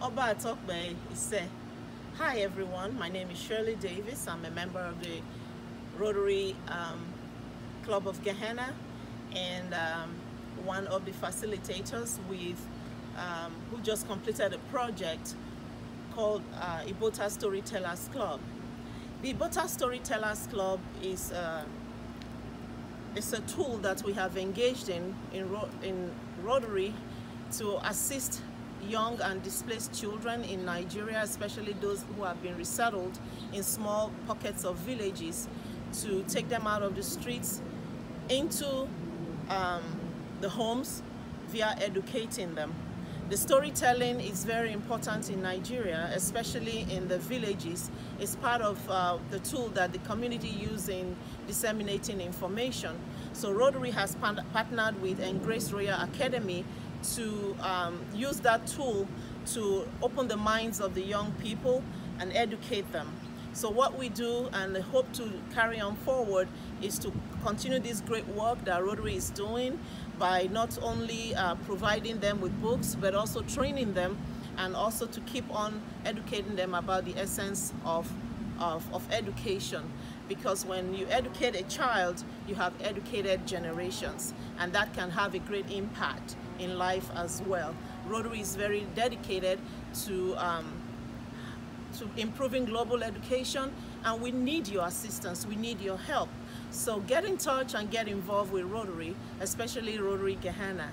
Oba Atokbe Ise. Hi everyone, my name is Shirley Davis. I'm a member of the Rotary um, Club of Gahanna and um, one of the facilitators with um, who just completed a project called uh, Ibota Storytellers Club. The Ibota Storytellers Club is uh, it's a tool that we have engaged in in, in Rotary to assist young and displaced children in Nigeria, especially those who have been resettled in small pockets of villages, to take them out of the streets into um, the homes via educating them. The storytelling is very important in Nigeria, especially in the villages. It's part of uh, the tool that the community use in disseminating information. So Rotary has partnered with Engrace Royal Academy to um, use that tool to open the minds of the young people and educate them. So what we do and hope to carry on forward is to continue this great work that Rotary is doing by not only uh, providing them with books but also training them and also to keep on educating them about the essence of, of, of education because when you educate a child you have educated generations and that can have a great impact in life as well. Rotary is very dedicated to um, to improving global education and we need your assistance, we need your help. So get in touch and get involved with Rotary, especially Rotary Gahanna.